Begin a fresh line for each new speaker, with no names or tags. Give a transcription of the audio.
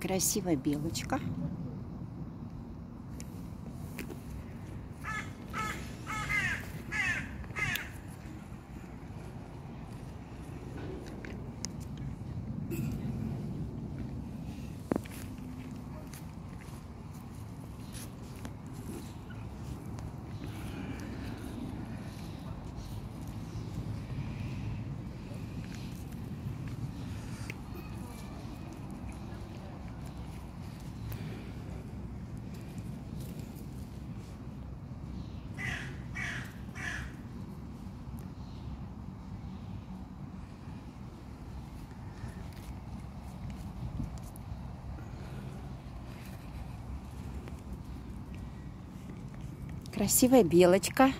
Красивая белочка. Красивая белочка.